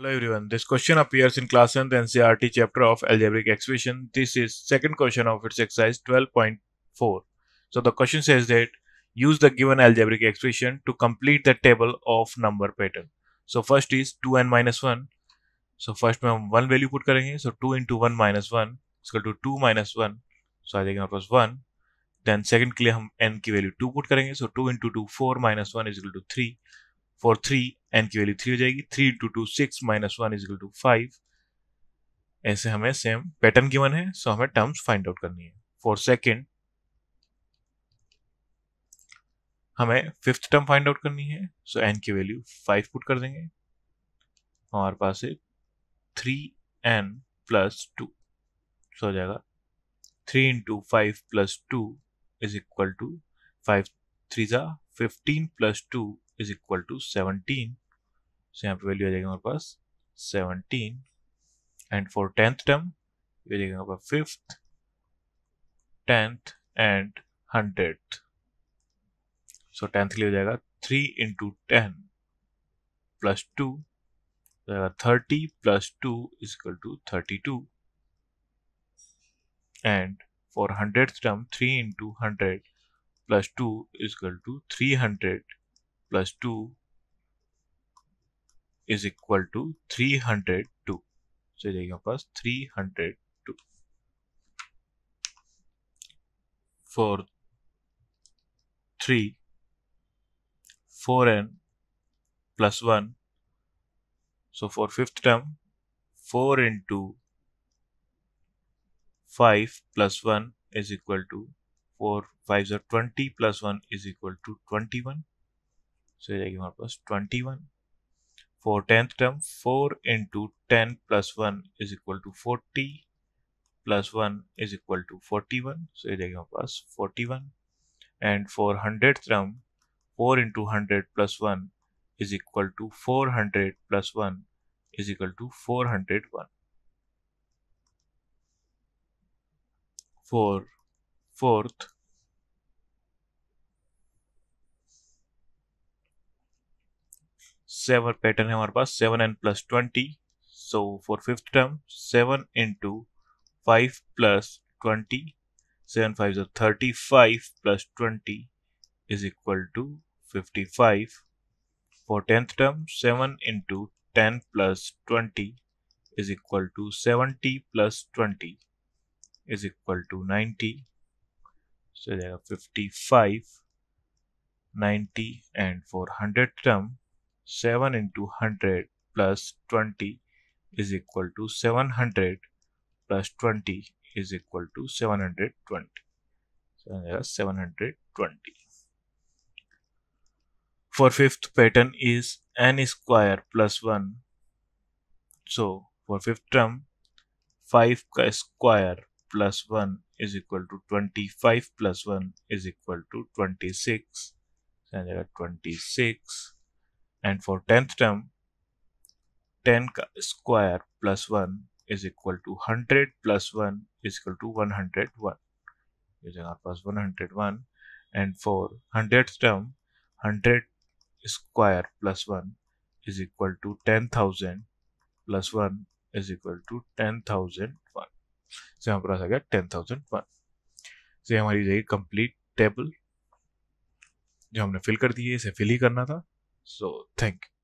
Hello everyone, this question appears in class 10th NCERT chapter of algebraic expression. This is second question of its exercise 12.4. So the question says that use the given algebraic expression to complete the table of number pattern. So first is 2n minus 1. So first में हम 1 value put करेंगे. 2 into 1 minus 1 is equal to 2 minus 1. So आ जाएगा हमारे पास 1. Then second के लिए हम n की value 2 put करेंगे. 2 into 2 4 minus 1 is equal to 3. For three n की वैल्यू थ्री हो जाएगी। Three into two six minus one is to five ऐसे हमें सेम पैटर्न गिवन है सो हमें टर्म्स फाइंड आउट करनी है। फॉर सेकेंड हमें फिफ्थ टर्म फाइंड आउट करनी है सो एन की वैल्यू फाइव पुट कर देंगे। हमारे पास है three n plus two so हो जाएगा। Three into five plus two is equal to five three ज़ा fifteen plus two is equal to seventeen so यहाँ पे वैल्यू आ जाएगी हमारे पास seventeen and for tenth term ये जाएगा हमारे पास fifth tenth and hundred so tenth के लिए हो जाएगा three into ten plus two जाएगा thirty plus two is equal to thirty two and for hundred term three into hundred plus two is equal to three hundred plus 2 is equal to 302. So जाएगा पास 302. For 3, 4n plus 1. So for fifth term, 4 into 5 plus 1 is equal to 4 5 are 20 plus 1 is equal to 21 so you are plus 21. For 10th term, 4 into 10 plus 1 is equal to 40 plus 1 is equal to 41. So you are plus 41. And for 100th term, 4 into 100 plus 1 is equal to 400 plus 1 is equal to 401. For fourth seven pattern है हमारे पास seven N plus twenty so for fifth term seven into five plus twenty seven five thirty five plus twenty is equal to 55 for 10th term 7 into 10 plus 20 is equal to 70 plus 20 is equal to 90 so there are 55 90 and for 100 term 7 into 100 plus 20 is equal to 700 plus 20 is equal to 720. So there are 720. For fifth pattern is n square plus 1. So for fifth term 5 square plus 1 is equal to 25 plus 1 is equal to 26. So 26 and for 10th term 10 square plus 1 is equal to 100 plus 1 is equal to 101 using our plus 101 and for 100th term 100 square plus 1 is equal to 10,000 plus 1 is equal to 10,001 से हमारे पास आ गया 10,001 से हमारी जाएगी complete table जो हमने fill कर दी है इसे फिल ही करना था So thank you.